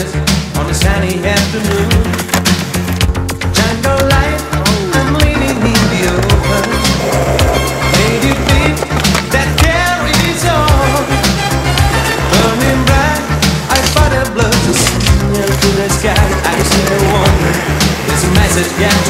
darkness on a sunny afternoon. Jungle life, I'm living in the open. Lady beat that carries on. Burning bright, I fight a blood to signal to the sky. I see a warning. There's a message yet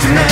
tonight